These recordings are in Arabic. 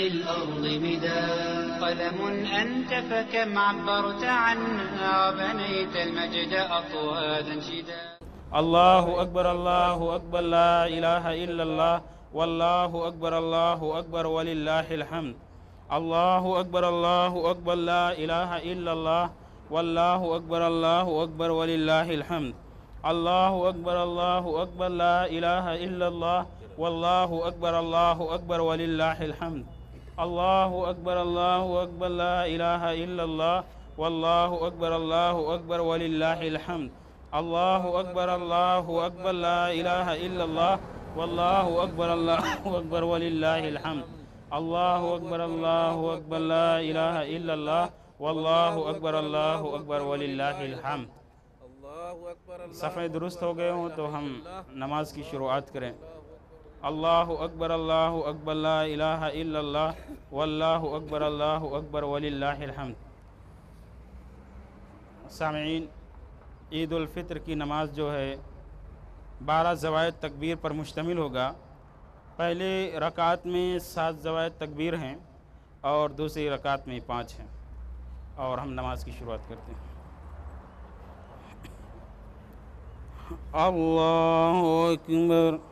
للأرض مداد قلم أنت فكم عبرت عنا وبنيت المجد أطوادا شداد الله أكبر الله أكبر لا إله إلا الله. والله أكبر الله أكبر ولله الحمد. الله أكبر الله أكبر لا إله إلا الله. والله أكبر الله أكبر ولله الحمد. الله أكبر الله أكبر لا إله إلا الله. والله أكبر الله أكبر ولله الحمد. الله أكبر الله أكبر لا إله إلا الله والله أكبر الله أكبر ولله الحمد الله أكبر الله أكبر لا إله إلا الله والله أكبر الله أكبر ولله الحمد الله أكبر الله أكبر لا إله إلا الله والله أكبر الله أكبر ولله الحمد सफ़े दुरुस्त हो गए हों तो हम नमाज की शुरुआत करें اللہ اکبر اللہ اکبر لا الہ الا اللہ واللہ اکبر اللہ اکبر وللہ الحمد سامعین عید الفطر کی نماز جو ہے بارہ زوائد تکبیر پر مشتمل ہوگا۔ پہلے رکعت میں سات زوائد تکبیر ہیں اور دوسری رکعت میں پانچ ہیں۔ اور ہم نماز کی شروعات کرتے ہیں۔ اللہ اکبر۔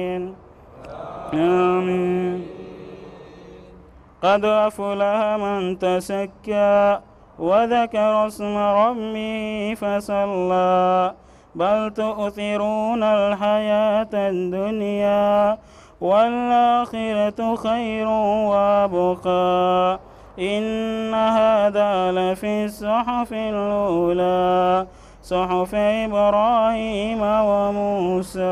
آمين قد أفلح من تسكى وذكر اسم ربه فصلى. بل تؤثرون الحياة الدنيا والآخرة خير وأبقى. إن هذا لفي الصحف الأولى صحف إبراهيم وموسى.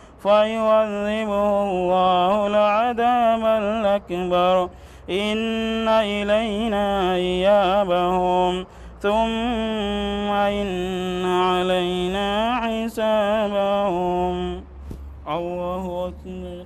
فيعذبه الله العذاب الأكبر. إن إلينا إيابهم. ثم إن علينا حسابهم الله أكبر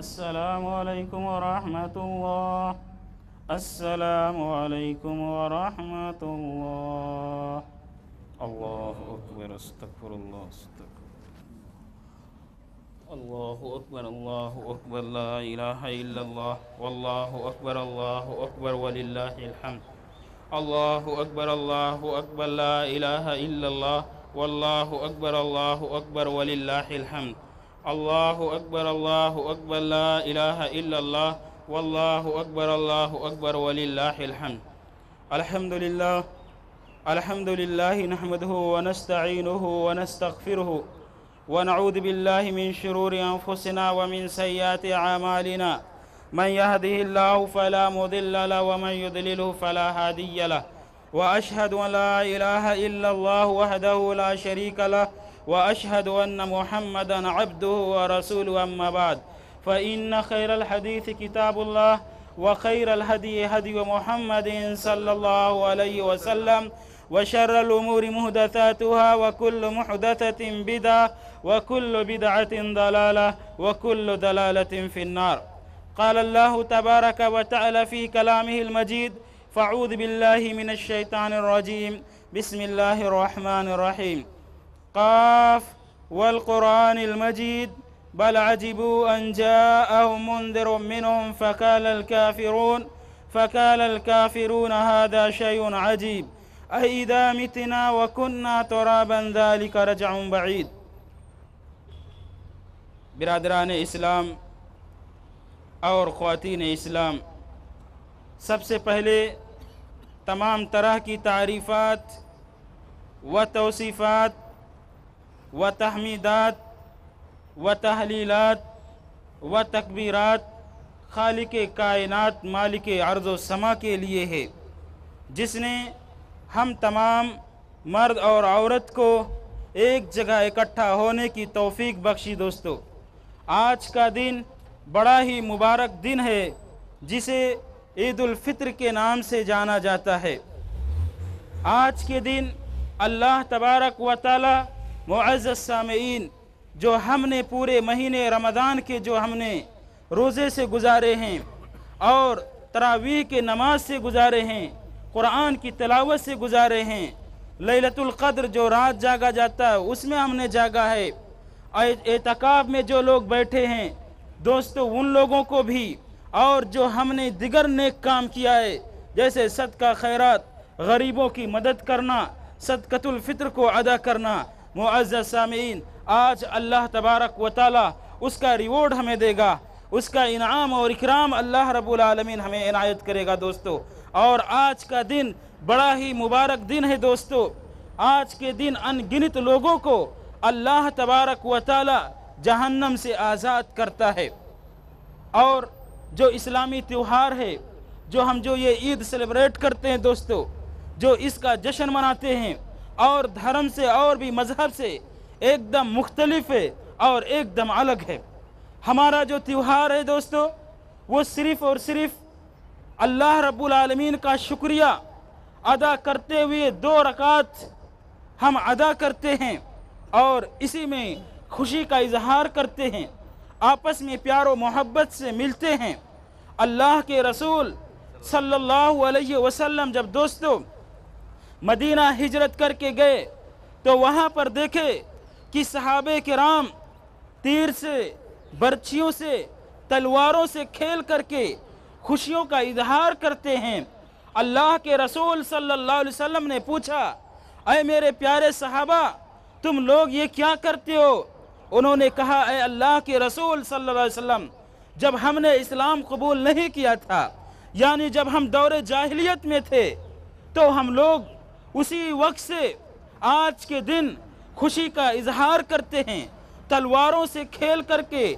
السلام عليكم ورحمة الله. السلام عليكم ورحمة الله. الله أكبر استغفر الله استغفر الله. أكبر الله أكبر لا إله إلا الله. والله أكبر الله أكبر ولله الحمد. الله أكبر الله أكبر لا إله إلا الله. والله أكبر الله أكبر ولله الحمد. الله أكبر الله أكبر لا إله إلا الله والله أكبر الله أكبر ولله الحمد الحمد لله الحمد لله نحمده ونستعينه ونستغفره ونعوذ بالله من شرور أنفسنا ومن سيئات أعمالنا من يهده الله فلا مضل له ومن يضلله فلا هادي له وأشهد أن لا إله إلا الله وحده لا شريك له وأشهد أن محمدا عبده ورسوله أما بعد. فإن خير الحديث كتاب الله وخير الهدي هدي محمد صلى الله عليه وسلم وشر الأمور محدثاتها وكل محدثة بدعة وكل بدعة ضلالة وكل ضلالة في النار. قال الله تبارك وتعالى في كلامه المجيد فأعوذ بالله من الشيطان الرجيم. بسم الله الرحمن الرحيم. قاف والقرآن المجيد بل عجبوا أن جاءهم منذر منهم فقال الكافرون فقال الكافرون هذا شيء عجيب. أي إذا متنا وكنا ترابا ذلك رجع بعيد. برادران و تحمیدات و تہلیلات و تکبیرات خالق کائنات مالک ارض و سما کے لیے ہے، جس نے ہم تمام مرد اور عورت کو ایک جگہ اکٹھا ہونے کی توفیق بخشی دوستو۔ آج کا دن بڑا ہی مبارک دن ہے، جسے عید الفطر کے نام سے جانا جاتا ہے۔ آج کے دن اللہ تبارک و تعالی معزز سامعین، جو ہم نے پورے مہینے رمضان کے جو ہم نے روزے سے گزارے ہیں اور تراویح کے نماز سے گزارے ہیں، قرآن کی تلاوت سے گزارے ہیں لیلۃ القدر جو رات جاگا جاتا ہے، اس میں ہم نے جاگا ہے۔ اعتکاف میں جو لوگ بیٹھے ہیں، دوستو، ان لوگوں کو بھی اور جو ہم نے دیگر نیک کام کیا ہے، جیسے صدقہ خیرات، غریبوں کی مدد کرنا صدقۃ الفطر کو ادا کرنا معزز سامعین، آج اللہ تبارک و تعالی اس کا reward ہمیں دے گا، اس کا انعام اور اکرام اللہ رب العالمین ہمیں عنایت کرے گا دوستو۔ اور آج کا دن بڑا ہی مبارک دن ہے دوستو۔ آج کے دن ان گنت لوگوں کو اللہ تبارک و تعالی جہنم سے آزاد کرتا ہے۔ اور جو اسلامی تیوہار ہے، جو ہم جو یہ عید celebrate کرتے ہیں دوستو، جو اس کا جشن مناتے ہیں اور دھرم سے اور بھی مذہب سے ایک دم مختلف ہے اور ایک دم الگ ہے۔ ہمارا جو تیوہار ہے دوستو، وہ صرف اور صرف اللہ رب العالمین کا شکریہ ادا کرتے ہوئے دو رکعت ہم ادا کرتے ہیں اور اسی میں خوشی کا اظہار کرتے ہیں۔ آپس میں پیار و محبت سے ملتے ہیں۔ اللہ کے رسول صلی اللہ علیہ وسلم، جب دوستو مدینہ ہجرت کر کے گئے تو وہاں پر دیکھے کہ صحابے کرام تیر سے برچھیوں سے، تلواروں سے کھیل کر کے خوشیوں کا اظہار کرتے ہیں۔ اللہ کے رسول صلی اللہ علیہ وسلم نے پوچھا، اے میرے پیارے صحابہ، تم لوگ یہ کیا کرتے ہو؟ انہوں نے کہا، اے اللہ کے رسول صلی اللہ علیہ وسلم، جب ہم نے اسلام قبول نہیں کیا تھا یعنی جب ہم دور جاہلیت میں تھے، تو ہم لوگ اسی وقت سے آج کے دن خوشی کا اظہار کرتے ہیں، تلواروں سے کھیل کر کے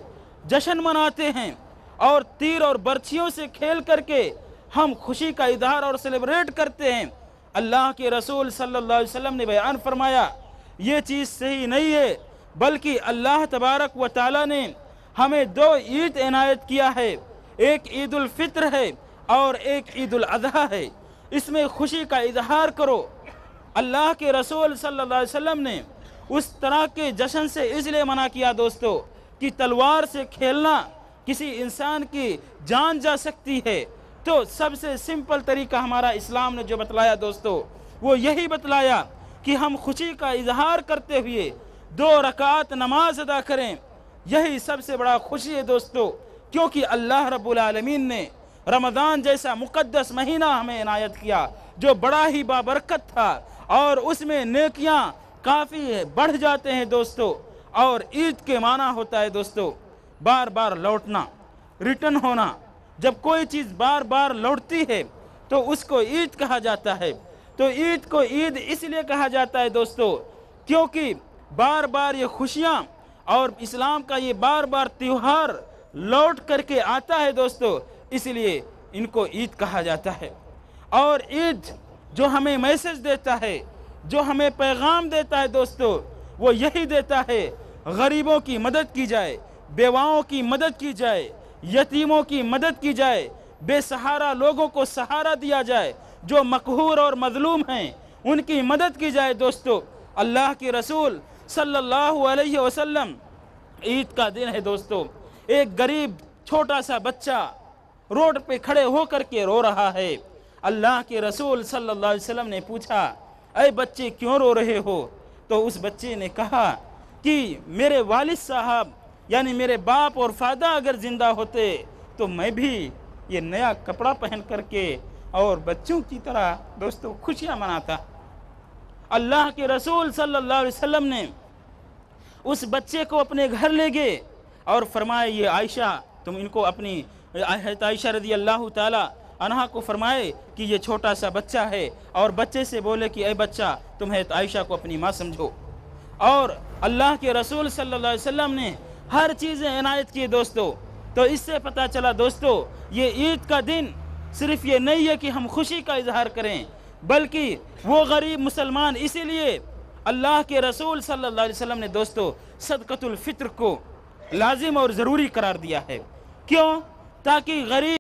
جشن مناتے ہیں اور تیر اور برچھیوں سے کھیل کر کے ہم خوشی کا اظہار اور celebrate کرتے ہیں۔ اللہ کے رسول صلی اللہ علیہ وسلم نے بیان فرمایا، یہ چیز صحیح نہیں ہے، بلکہ اللہ تبارک و تعالی نے ہمیں دو عید عنایت کیا ہے، ایک عید الفطر ہے اور ایک عید الاضحیٰ ہے۔ اس میں خوشی کا اظہار کرو اللہ کے رسول صلی اللہ علیہ وسلم نے اس طرح کے جشن سے اس لیے منع کیا دوستو کہ تلوار سے کھیلنا کسی انسان کی جان جا سکتی ہے۔ تو سب سے simple طریقہ ہمارا اسلام نے جو بتلایا دوستو، وہ یہی بتلایا کہ ہم خوشی کا اظہار کرتے ہوئے دو رکعت نماز ادا کریں۔ یہی سب سے بڑا خوشی ہے دوستو، کیونکہ اللہ رب العالمین نے رمضان جیسا مقدس مہینہ ہمیں عنایت کیا، جو بڑا ہی بابرکت تھا۔ اور اس میں نیکیاں کافی بڑھ جاتے ہیں دوستو، اور عید کے معنی ہوتا ہے دوستو، بار بار لوٹنا return ہونا۔ جب کوئی چیز بار بار لوٹتی ہے، تو اس کو عید کہا جاتا ہے۔ تو عید کو عید اس لیے کہا جاتا ہے دوستو، کیونکہ بار بار یہ خوشیاں اور اسلام کا یہ بار بار تیوہار لوٹ کر کے آتا ہے دوستو، اس لیے ان کو عید کہا جاتا ہے۔ اور عید جو ہمیں message دیتا ہے، جو ہمیں پیغام دیتا ہے دوستو، وہ یہی دیتا ہے، غریبوں کی مدد کی جائے، بیواؤں کی مدد کی جائے، یتیموں کی مدد کی جائے، بے سہارا لوگوں کو سہارا دیا جائے، جو مقہور اور مظلوم ہیں، ان کی مدد کی جائے دوستو۔ اللہ کی رسول صلی اللہ علیہ وسلم، عید کا دن ہے دوستو۔ ایک غریب، چھوٹا سا بچہ road پہ کھڑے ہو کر کے رو رہا ہے۔ اللہ کے رسول صلی اللہ علیہ وسلم نے پوچھا، اے بچے کیوں رو رہے ہو؟ تو اس بچے نے کہا کہ میرے والد صاحب یعنی میرے باپ اور father اگر زندہ ہوتے تو میں بھی یہ نیا کپڑا پہن کر کے اور بچوں کی طرح دوستوں خوشیاں مناتا۔ اللہ کے رسول صلی اللہ علیہ وسلم نے اس بچے کو اپنے گھر لے گئے اور فرمایا، یا عائشہ، تم ان کو اپنی عائشہ رضی اللہ تعالیٰ عنہا کو فرمائے کہ یہ چھوٹا سا بچہ ہے اور بچے سے بولے کہ اے بچہ، تمہیں عائشہ کو اپنی ماں سمجھو۔ اور اللہ کے رسول صلی اللہ علیہ وسلم نے ہر چیزیں عنایت کی دوستو۔ تو اس سے پتہ چلا دوستو، یہ عید کا دن صرف یہ نہیں ہے کہ ہم خوشی کا اظہار کریں، بلکہ وہ غریب مسلمان اسی لیے اللہ کے رسول صلی اللہ علیہ وسلم نے دوستو صدقت الفطر کو لازم اور ضروری قرار دیا ہے۔ کیوں؟ تاکہ غریب